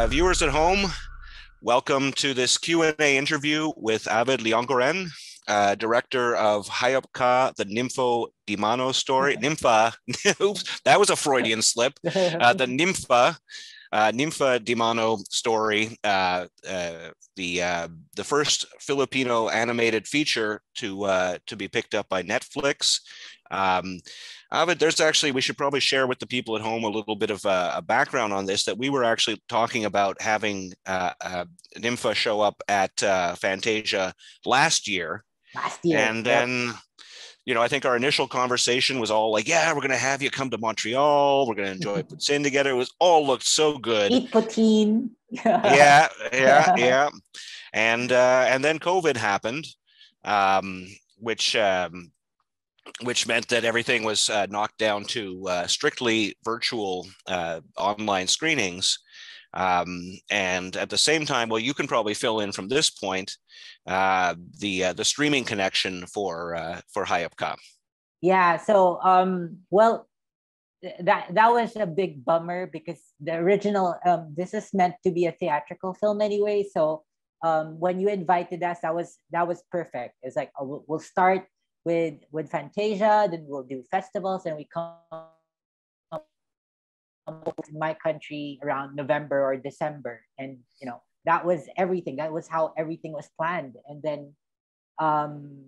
Uh, viewers at home, welcome to this Q&A interview with Avid Liongoren, uh, director of Hayop Ka, the Nympho Dimaano story. Nimfa, oops, that was a Freudian slip. Uh, the Nimfa, uh, Nimfa Dimaano story, uh, uh, the uh, the first Filipino animated feature to uh, to be picked up by Netflix. Um, Avid, there's actually we should probably share with the people at home a little bit of a, a background on this. That we were actually talking about having uh, Nimfa show up at Fantasia last year, last year, and then you know, I think our initial conversation was all like, yeah, we're going to have you come to Montreal. We're going to enjoy poutine together. It was all looked so good. Eat poutine. yeah, yeah, yeah. And, uh, and then COVID happened, um, which, um, which meant that everything was uh, knocked down to uh, strictly virtual uh, online screenings. Um, and at the same time, well, you can probably fill in from this point uh, the uh, the streaming connection for uh, for Hayop Ka. Yeah. So um, well, that that was a big bummer because the original um, this is meant to be a theatrical film anyway. So um, when you invited us, that was that was perfect. It's like oh, we'll start with with Fantasia, then we'll do festivals, and we come in my country around November or December. And, you know, that was everything. That was how everything was planned. And then, um,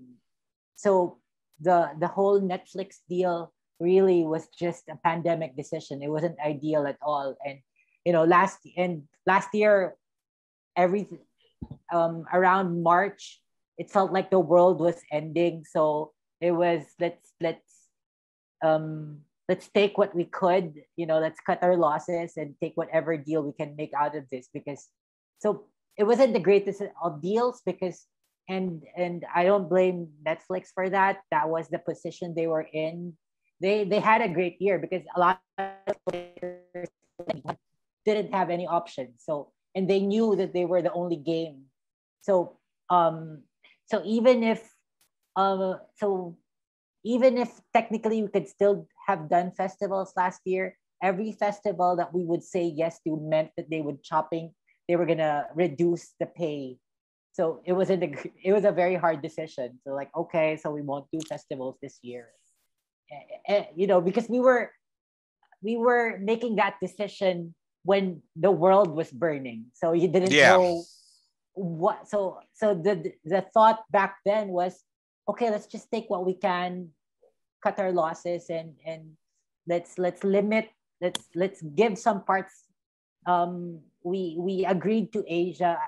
so the, the whole Netflix deal really was just a pandemic decision. It wasn't ideal at all. And, you know, last, and last year, everything, um, around March, it felt like the world was ending. So it was, let's, let's, um, let's take what we could, you know, let's cut our losses and take whatever deal we can make out of this because so it wasn't the greatest of deals because and and I don't blame Netflix for that. That was the position they were in. They they had a great year because a lot of players didn't have any options. So and they knew that they were the only game. So um so even if uh so even if technically we could still have done festivals last year, every festival that we would say yes to meant that they would chopping, they were gonna reduce the pay. So it was a it was a very hard decision. So like, okay, so we won't do festivals this year. And, you know, because we were we were making that decision when the world was burning. So you didn't yeah. know what so so the the thought back then was okay, let's just take what we can, cut our losses, and and let's let's limit. Let's let's give some parts. Um, we we agreed to Asia.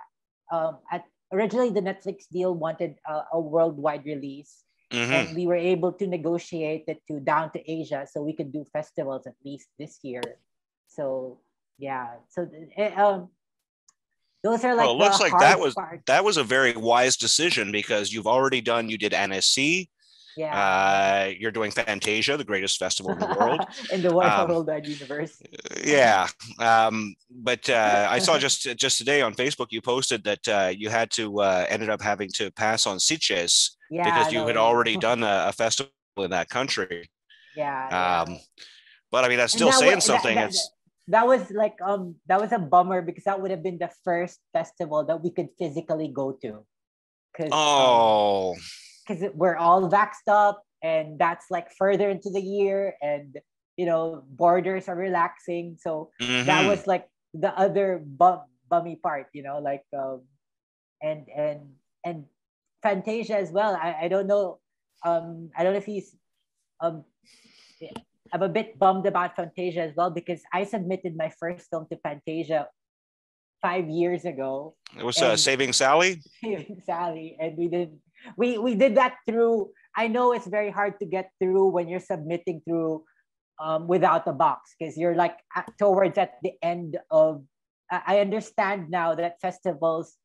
Um, at originally the Netflix deal wanted a, a worldwide release, mm-hmm. and we were able to negotiate it to down to Asia, so we could do festivals at least this year. So yeah, so eh, um, those are like well, it looks like that was that was a very wise decision because you've already done you did Annecy. Yeah. Uh, you're doing Fantasia, the greatest festival in the world. in the um, worldwide universe. Yeah. Um, but uh, I saw just just today on Facebook you posted that uh, you had to uh, ended up having to pass on Sitges yeah, because you had already done a, a, festival in that country. Yeah. Um, yeah. But I mean, that's still that saying something. That, that, it's that was like um that was a bummer because that would have been the first festival that we could physically go to. Cause, oh, because um, we're all vaxxed up, and that's like further into the year, and you know borders are relaxing, so mm-hmm. that was like the other bum bummy part, you know, like um, and and and Fantasia as well. I I don't know, um, I don't know if he's um I'm a bit bummed about Fantasia as well because I submitted my first film to Fantasia five years ago. It was uh, Saving Sally. Saving Sally, and we did we we did that through. I know it's very hard to get through when you're submitting through um, Withoutabox because you're like at, towards at the end of. I understand now that festivals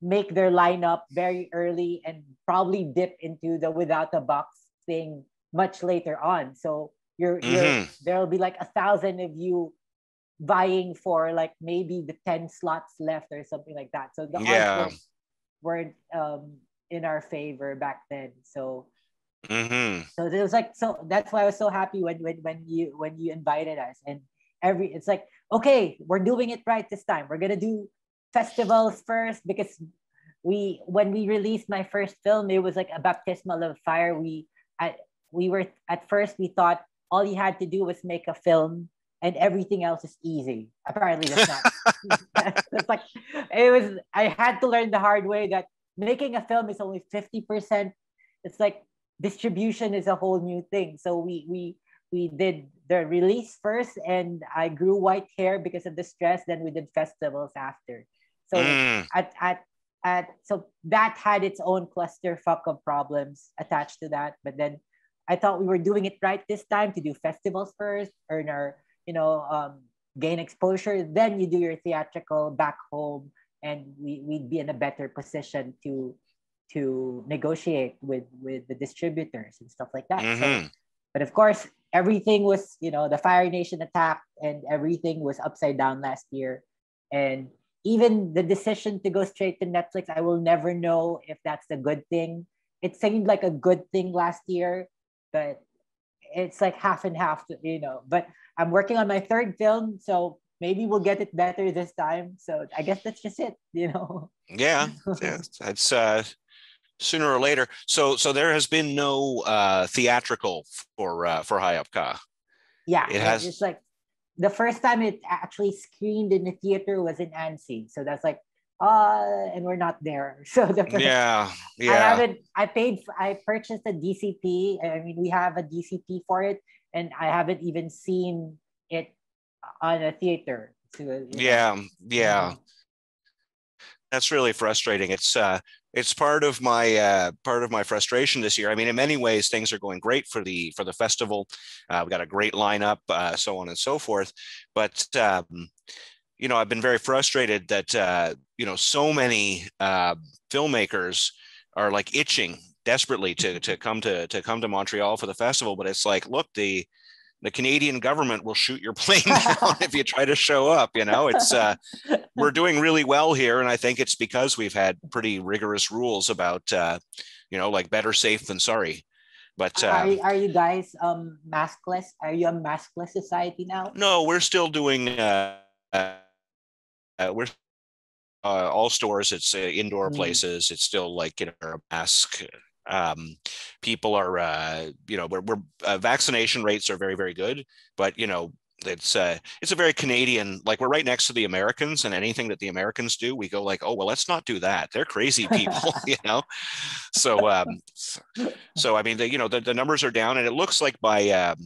make their lineup very early and probably dip into the Withoutabox thing much later on. So you're, mm-hmm. you're there'll be like a thousand of you vying for like maybe the 10 slots left or something like that. So the yeah. odds weren't um, in our favor back then. So mm-hmm. so it was like so that's why I was so happy when when when you when you invited us and every it's like okay we're doing it right this time we're gonna do festivals first because we when we released my first film it was like a baptismal of fire we at we were at first we thought all you had to do was make a film and everything else is easy. Apparently that's not that's like it was i had to learn the hard way that making a film is only 50% it's like distribution is a whole new thing. So we we we did the release first and i grew white hair because of the stress. Then we did festivals after. So mm. at, at at so that had its own clusterfuck of problems attached to that. But then i thought we were doing it right this time to do festivals first earn our you know um, gain exposure. Then you do your theatrical back home and we, we'd be in a better position to to negotiate with with the distributors and stuff like that. Mm-hmm. so, but of course everything was you know the fire nation attack and everything was upside down last year. And even the decision to go straight to netflix i will never know if that's a good thing. It seemed like a good thing last year but it's like half and half you know but i'm working on my third film so maybe we'll get it better this time so i guess that's just it you know yeah, yeah that's uh sooner or later. So so there has been no uh, theatrical for uh, for Hayop Ka. Yeah, it has. It's like the first time it actually screened in the theater was in Annecy. So that's like, uh, and we're not there. So the first, yeah, yeah. I haven't. I paid. I purchased a DCP. I mean, we have a DCP for it, and I haven't even seen it on a theater. So, yeah, know. yeah. That's really frustrating. It's uh, it's part of my uh, part of my frustration this year. I mean, in many ways, things are going great for the for the festival. Uh, we've got a great lineup, uh, so on and so forth. But um, you know, I've been very frustrated that uh, you know so many uh, filmmakers are like itching desperately to to come to to come to Montreal for the festival. But it's like, look, the the Canadian government will shoot your plane down if you try to show up. You know, it's uh, we're doing really well here, and I think it's because we've had pretty rigorous rules about, uh, you know, like better safe than sorry. But uh, are, you, are you guys um maskless? Are you a maskless society now? No, we're still doing. Uh, uh, we're uh, all stores. It's uh, indoor mm. places. It's still like you know a mask um, people are uh, you know we're, we're uh, vaccination rates are very very good but you know it's uh, it's a very Canadian like we're right next to the Americans and anything that the Americans do we go like oh well let's not do that they're crazy people you know so um, so I mean the, you know the, the numbers are down and it looks like by um,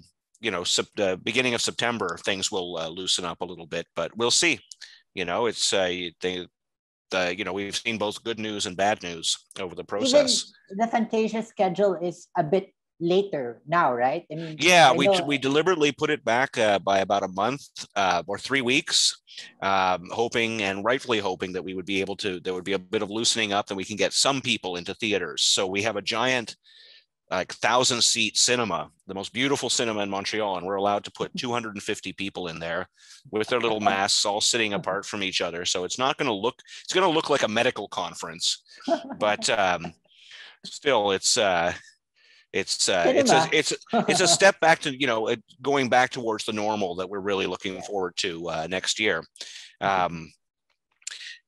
you know the beginning of September things will uh, loosen up a little bit but we'll see you know it's uh, they uh, you know we've seen both good news and bad news over the process. Even the Fantasia schedule is a bit later now, right? I mean, yeah, I we we deliberately put it back uh, by about a month uh, or three weeks, um, hoping and rightfully hoping that we would be able to there would be a bit of loosening up and we can get some people into theaters. So we have a giant like thousand seat cinema, the most beautiful cinema in Montreal, and we're allowed to put 250 people in there with their little masks, all sitting apart from each other. So it's not going to look it's going to look like a medical conference, but um, still, it's uh, it's uh, it's a it's it's a step back to you know going back towards the normal that we're really looking forward to uh, next year. Um,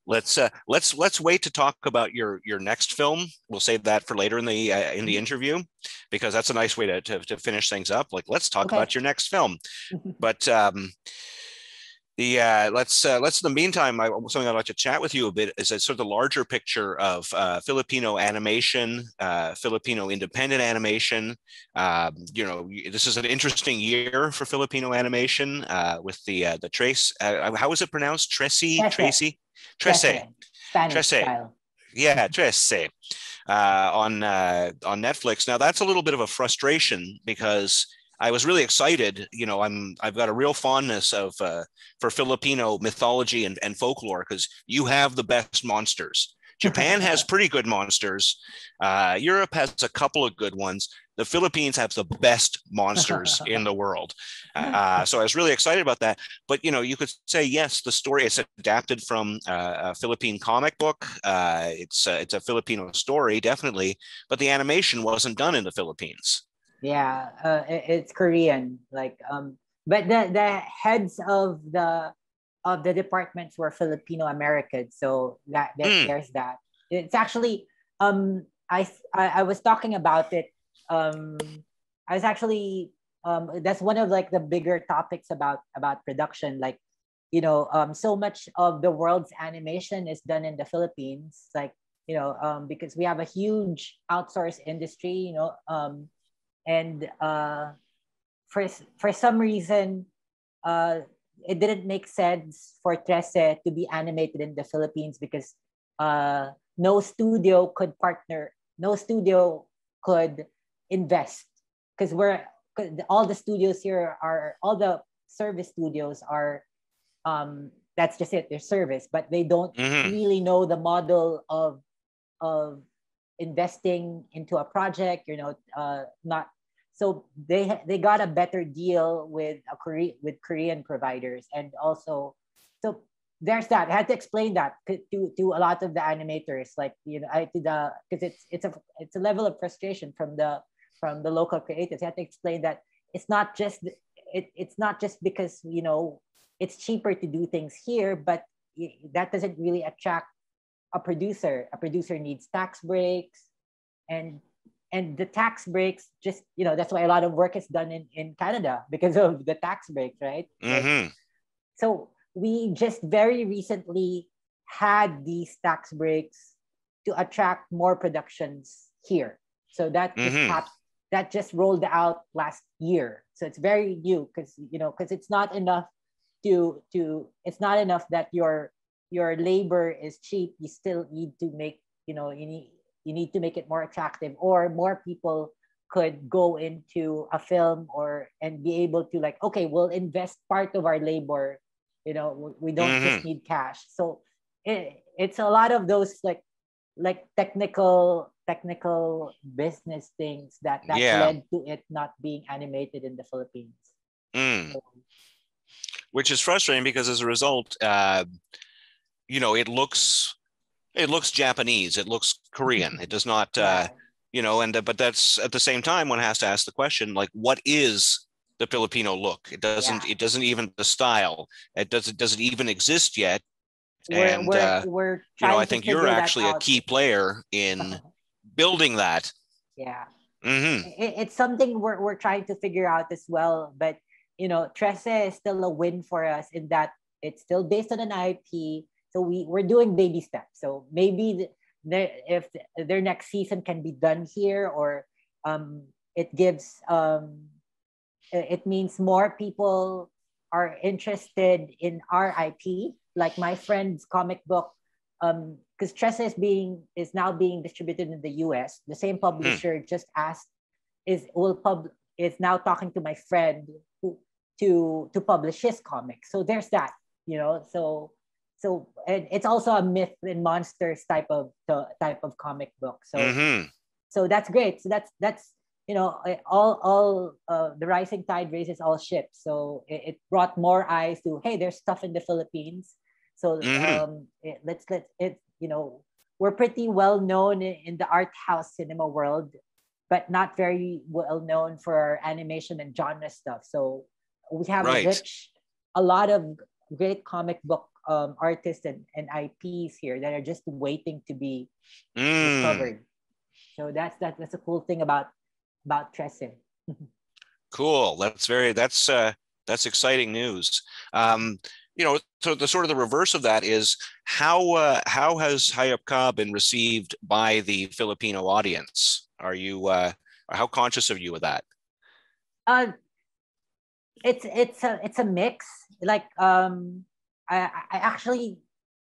let's uh, let's let's wait to talk about your your next film. We'll save that for later in the uh, in the mm-hmm. interview because that's a nice way to to, to finish things up. Like let's talk okay. about your next film, but. Um, the uh, let's uh, let's in the meantime I, something I'd like to chat with you a bit is a sort of the larger picture of uh, Filipino animation, uh, Filipino independent animation. Um, you know, this is an interesting year for Filipino animation uh, with the uh, the Trace. how is it pronounced? Tracy Tracy Trece. Trece. Yeah, Trece. Uh, on uh, on Netflix. Now that's a little bit of a frustration because I was really excited. You know, I'm I've got a real fondness of uh, for Filipino mythology and, and folklore because you have the best monsters. Japan has pretty good monsters. Uh, Europe has a couple of good ones. The Philippines have the best monsters in the world. Uh, so I was really excited about that. But you know, you could say yes, the story is adapted from uh, a Philippine comic book. Uh, it's it's a Filipino story, definitely, but the animation wasn't done in the Philippines. Yeah, uh, it's Korean. Like um, but the the heads of the of the departments were Filipino Americans, so that, that mm. there's that. It's actually um I, I I was talking about it um I was actually um that's one of like the bigger topics about about production like you know um so much of the world's animation is done in the Philippines like you know um because we have a huge outsource industry you know um and uh for for some reason uh it didn't make sense for Trece to be animated in the Philippines because uh no studio could partner no studio could invest because we're all the studios here are all the service studios are um that's just it they're service but they don't mm-hmm. really know the model of of investing into a project you know uh not so they they got a better deal with a with Korean providers and also so there's that. I had to explain that to to a lot of the animators, like you know, I to the because it's it's a it's a level of frustration from the from the local creators. I had to explain that it's not just it, it's not just because you know it's cheaper to do things here, but that doesn't really attract a producer. A producer needs tax breaks, and and the tax breaks just you know that's why a lot of work is done in in Canada because of the tax breaks, right? Mm-hmm. so we just very recently had these tax breaks to attract more productions here. So that just mm-hmm. happened, that just rolled out last year. So it's very new because you know because it's not enough to to it's not enough that your your labor is cheap. You still need to make you know you need you need to make it more attractive or more people could go into a film or and be able to like okay we'll invest part of our labor you know we don't mm-hmm. just need cash so it, it's a lot of those like like technical technical business things that that yeah. led to it not being animated in the philippines mm. so, which is frustrating because as a result uh, you know it looks it looks japanese it looks korean it does not uh, you know and uh, but that's at the same time one has to ask the question like what is the Filipino look. It doesn't. Yeah. It doesn't even the style. It doesn't. Doesn't even exist yet. We're, and we're, uh, we're you know, I think you're actually a key player in building that. Yeah. Mm-hmm. It, it's something we're we're trying to figure out as well. But you know, Trece is still a win for us in that it's still based on an IP. So we we're doing baby steps. So maybe the, if their next season can be done here, or um, it gives um, it means more people are interested in our IP. Like my friend's comic book, um, because Trece is being is now being distributed in the U.S. The same publisher mm. just asked is will pub is now talking to my friend who, to to publish his comic. So there's that, you know. So so and it's also a myth and monsters type of type of comic book. So mm-hmm. so that's great. So that's that's you know, all all uh, the rising tide raises all ships. So it, it, brought more eyes to hey, there's stuff in the Philippines. So mm-hmm. um, it, let's let it. You know, we're pretty well known in, in, the art house cinema world, but not very well known for our animation and genre stuff. So we have right. a rich, a lot of great comic book um, artists and, and IPs here that are just waiting to be mm. discovered. So that's that, that's a cool thing about about Trece. cool. That's very that's uh, that's exciting news. Um, you know, so the sort of the reverse of that is how uh, how has Hayop Ka been received by the Filipino audience? Are you uh, how conscious are you of that? Uh, it's it's a it's a mix. Like um, I I actually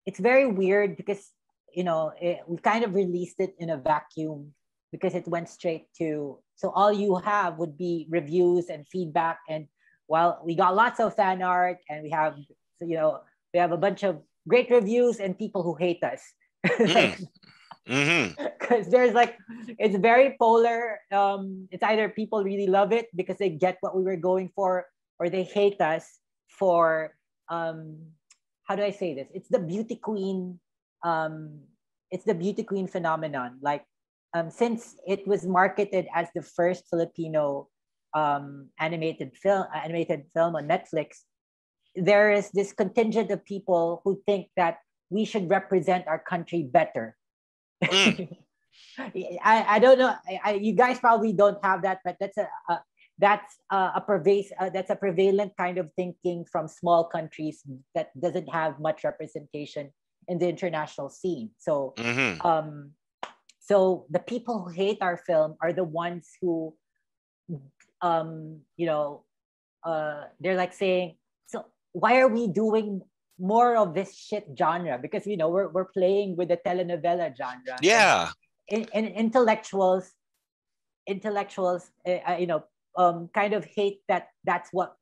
it's very weird because you know it, we kind of released it in a vacuum because it went straight to so all you have would be reviews and feedback and well we got lots of fan art and we have you know we have a bunch of great reviews and people who hate us because mm. mm-hmm. there's like it's very polar um it's either people really love it because they get what we were going for or they hate us for um how do i say this it's the beauty queen um it's the beauty queen phenomenon like um, since it was marketed as the first Filipino um, animated film animated film on Netflix, there is this contingent of people who think that we should represent our country better. Mm. I, I don't know. I, I, you guys probably don't have that, but that's a, a that's a, a pervasive uh, that's a prevalent kind of thinking from small countries that doesn't have much representation in the international scene. So, mm-hmm. um, so the people who hate our film are the ones who, um, you know, uh, they're like saying, so why are we doing more of this shit genre? Because you know we're we're playing with the telenovela genre. Yeah. And, and intellectuals, intellectuals, uh, you know, um, kind of hate that. That's what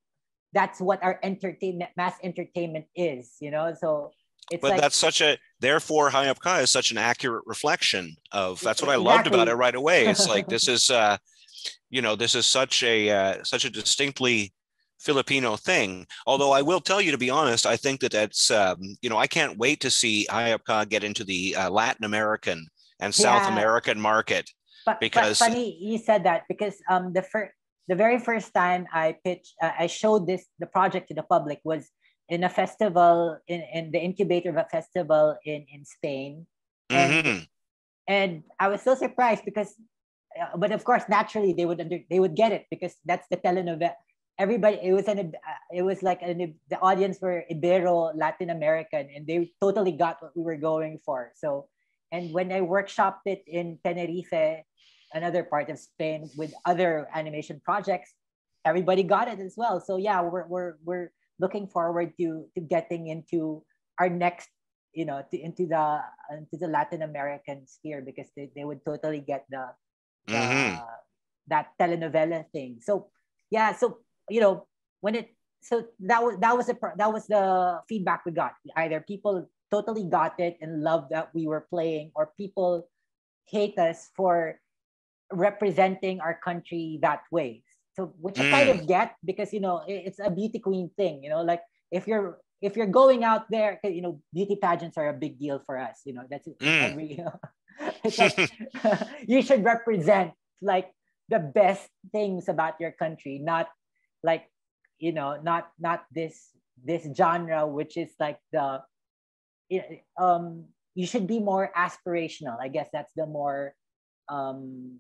that's what our entertainment mass entertainment is. You know, so it's but like, that's such a therefore Hayop Ka is such an accurate reflection of that's what I loved about it right away. It's like this is uh you know this is such a uh, such a distinctly Filipino thing. Although I will tell you to be honest, I think that that's um, you know I can't wait to see Hayop Ka get into the uh, Latin American and South yeah. American market but, because but funny you said that because um the first the very first time I pitched uh, I showed this the project to the public was in a festival in, in the incubator of a festival in in Spain, and, mm-hmm. and I was so surprised because, uh, but of course, naturally they would under they would get it because that's the telenovela. Everybody, it was an uh, it was like an, the audience were Ibero Latin American, and they totally got what we were going for. So, and when I workshopped it in Tenerife, another part of Spain, with other animation projects, everybody got it as well. So yeah, we're we're we're looking forward to to getting into our next you know to, into the into the latin american sphere because they, they would totally get the, the mm-hmm. that telenovela thing so yeah so you know when it so that was that was the that was the feedback we got either people totally got it and loved that we were playing or people hate us for representing our country that way so which I kind of mm. get because you know it's a beauty queen thing. You know, like if you're if you're going out there, you know, beauty pageants are a big deal for us. You know, that's mm. every. You know, like you should represent like the best things about your country, not like you know, not not this this genre which is like the um you should be more aspirational. I guess that's the more um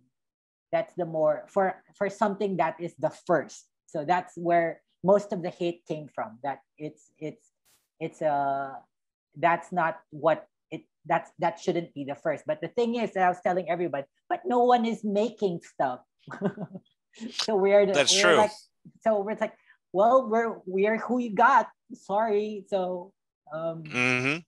that's the more for for something that is the first. So that's where most of the hate came from that it's it's it's a uh, that's not what it that's that shouldn't be the first. But the thing is i was telling everybody but no one is making stuff. So we're the, that's we're true. like, so we're like well we're we're who you got. Sorry. So um mm-hmm.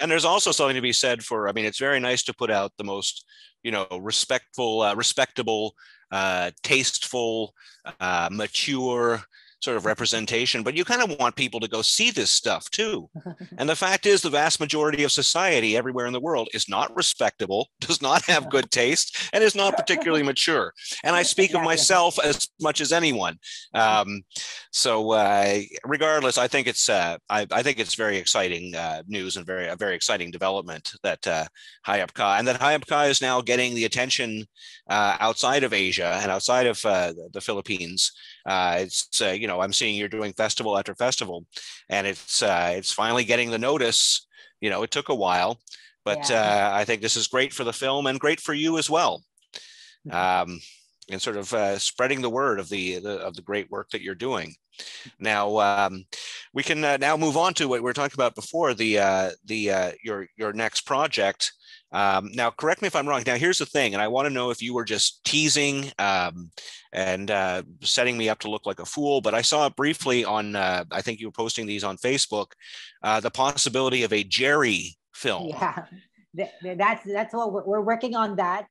And there's also something to be said for i mean it's very nice to put out the most you know respectful uh, respectable uh, tasteful uh, mature sort of representation, but you kind of want people to go see this stuff too. and the fact is, the vast majority of society everywhere in the world is not respectable, does not have good taste, and is not particularly mature. And I speak of myself as much as anyone. Um, so, uh, regardless, I think it's uh, I, I, think it's very exciting uh, news and very a very exciting development that uh, Hayop Ka and that Hayop Ka is now getting the attention uh, outside of Asia and outside of uh, the Philippines. Uh, it's uh, you know I'm seeing you're doing festival after festival, and it's uh, it's finally getting the notice. You know, it took a while, but yeah. Uh, I think this is great for the film and great for you as well. Mm-hmm. Um, and sort of uh, spreading the word of the, the, of the great work that you're doing. Now um, we can uh, now move on to what we were talking about before the uh, the uh, your your next project. Um, now, correct me if I'm wrong. Now, here's the thing, and I want to know if you were just teasing um, and uh, setting me up to look like a fool. But I saw it briefly on. Uh, I think you were posting these on Facebook. the possibility of a Jerry film. Yeah, that's that's what we're, we're working on. That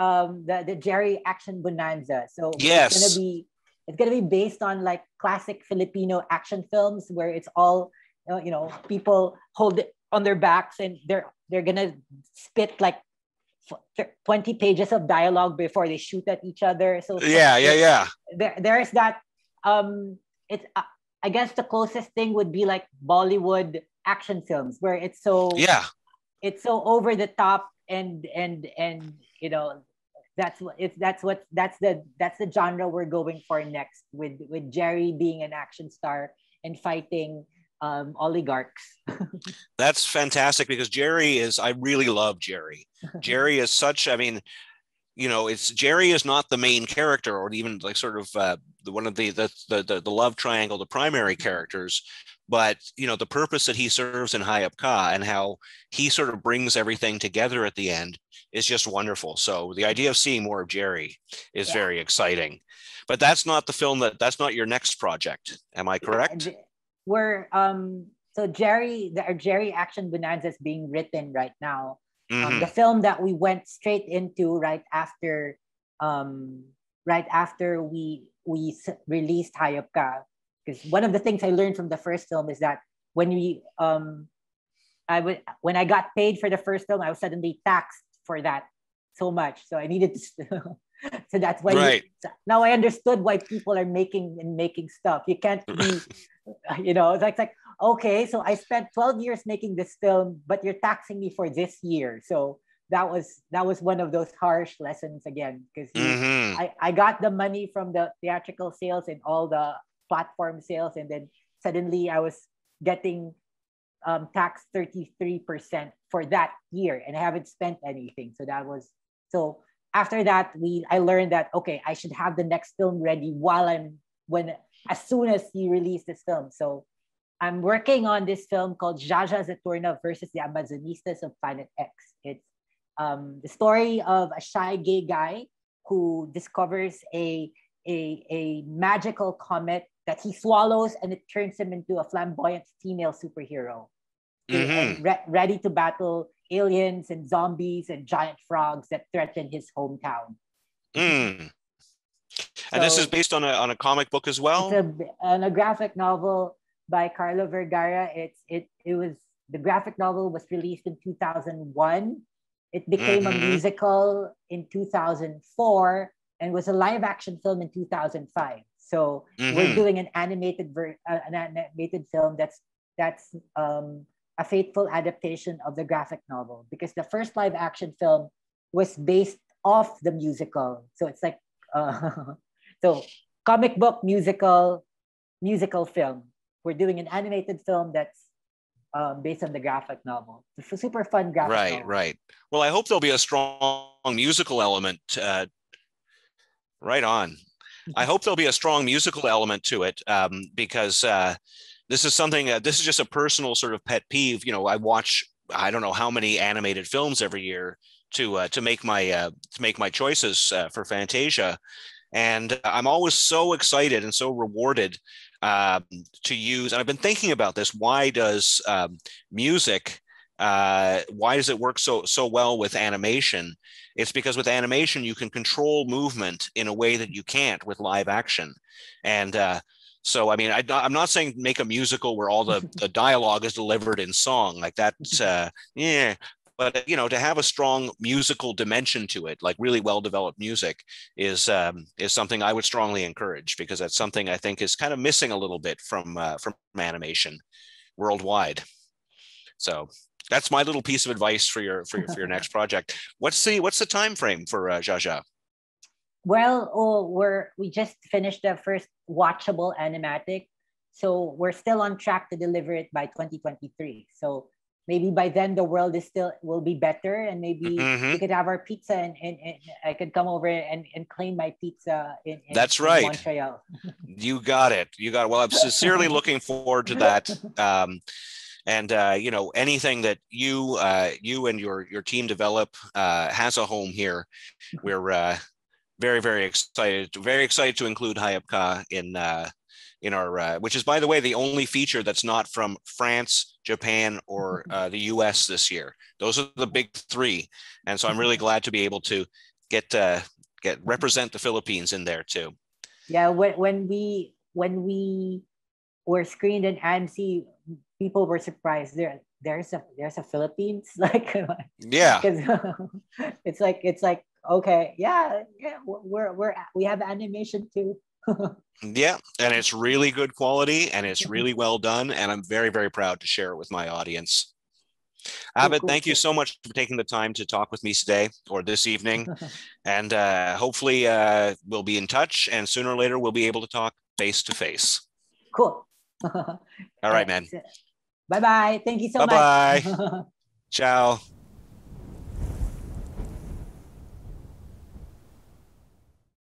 um, the the Jerry Action Bonanza. So yes. it's gonna be it's gonna be based on like classic Filipino action films where it's all uh, you know people hold it on their backs and they're they're gonna spit like 20 pages of dialogue before they shoot at each other. So yeah, yeah, yeah. There there is that. Um, it's uh, I guess the closest thing would be like Bollywood action films where it's so yeah it's so over the top and and and you know that's what it's that's what that's the that's the genre we're going for next with with Jerry being an action star and fighting um, oligarchs. That's fantastic because Jerry is, I really love Jerry. Jerry is such, I mean, you know, it's Jerry is not the main character or even like sort of uh, the, one of the, the, the, the love triangle, the primary characters, but you know, the purpose that he serves in Hayop Ka and how he sort of brings everything together at the end is just wonderful. So the idea of seeing more of Jerry is yeah. very exciting. But that's not the film that that's not your next project. Am I correct? We're um so Jerry, the Jerry Action Bonanza is being written right now. Um, mm-hmm. Um, the film that we went straight into right after, um, right after we we released Hayop Ka, because one of the things I learned from the first film is that when we um, I would when I got paid for the first film, I was suddenly taxed for that so much, so I needed to. so that's why right. you, now I understood why people are making and making stuff. You can't be you know, it's like, it's like, okay, so I spent 12 years making this film, but you're taxing me for this year. So that was that was one of those harsh lessons again, because mm-hmm. I, I got the money from the theatrical sales and all the platform sales, and then suddenly I was getting um, taxed 33% for that year, and I haven't spent anything. So that was so after that we I learned that okay, I should have the next film ready while I'm when as soon as he released this film. So I'm working on this film called Zsazsa Zaturnnah versus the Amazonistas of Planet X. It's um, the story of a shy gay guy who discovers a, a, a magical comet that he swallows and it turns him into a flamboyant female superhero. Mm-hmm. Re- ready to battle aliens and zombies and giant frogs that threaten his hometown. Mm. And so, this is based on a, on a comic book as well? It's a, on a graphic novel by Carlo Vergara. It's it it was the graphic novel was released in 2001. It became mm-hmm. a musical in 2004 and was a live action film in 2005. So mm-hmm. we're doing an animated ver- uh, an animated film that's that's um, a faithful adaptation of the graphic novel because the first live action film was based off the musical. So it's like uh, so comic book, musical, musical film. We're doing an animated film that's um, based on the graphic novel. It's a super fun graphic right, novel. Right, Well, I hope there'll be a strong musical element. Uh, right on. I hope there'll be a strong musical element to it um, because uh, this is something. Uh, this is just a personal sort of pet peeve. You know, I watch I don't know how many animated films every year, to uh, to make my uh, to make my choices uh, for Fantasia, and I'm always so excited and so rewarded um, to use. And I've been thinking about this. Why does um, music? Uh, why does it work so so well with animation? It's because with animation you can control movement in a way that you can't with live action, and uh, so, I mean, I, am not saying make a musical where all the, the dialogue is delivered in song like that. Uh, yeah, but you know to have a strong musical dimension to it like really well developed music is um, is something i would strongly encourage because that's something i think is kind of missing a little bit from uh, from animation worldwide. So that's my little piece of advice for your for your, for your next project. What's the what's the time frame for uh, Zsazsa well oh, we're we just finished the first watchable animatic so we're still on track to deliver it by 2023 so maybe by then the world is still will be better and maybe mm-hmm. we could have our pizza and, and, and, I could come over and, and claim my pizza in, in That's right. Montreal. you got it. You got it. Well, I'm sincerely looking forward to that. Um, and uh, you know anything that you uh, you and your your team develop uh, has a home here. We're uh, very very excited, very excited to include Hayop Ka in uh, in our, uh, which is, by the way, the only feature that's not from France, Japan, or uh, the US this year. Those are the big three. And so I'm really glad to be able to get, uh, get represent the Philippines in there too. Yeah, when, when we when we were screened in Annecy, people were surprised. There, there's a there's a Philippines like yeah. Because it's like it's like okay, yeah, yeah, we're we're we have animation too yeah, and it's really good quality and it's really well done. And I'm very, very proud to share it with my audience. Cool, thank you so much for taking the time to talk with me today or this evening. and uh, hopefully uh, we'll be in touch and sooner or later we'll be able to talk face to face. Cool. All right, man. Bye bye. Thank you so Bye-bye. much. Bye bye. Ciao.